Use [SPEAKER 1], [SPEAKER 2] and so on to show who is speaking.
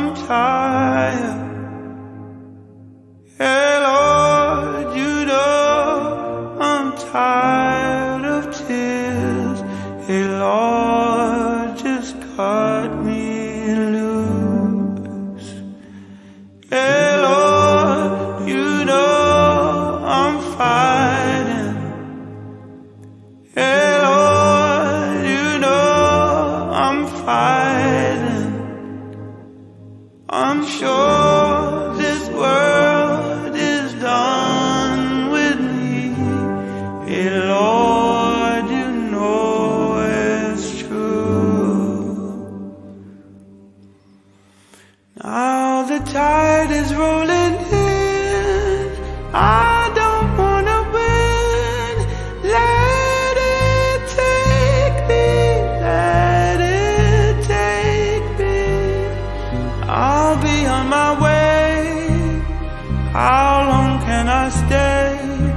[SPEAKER 1] I'm tired. Now the tide is rolling in. I don't wanna win. Let it take me. Let it take me. I'll be on my way. How long can I stay?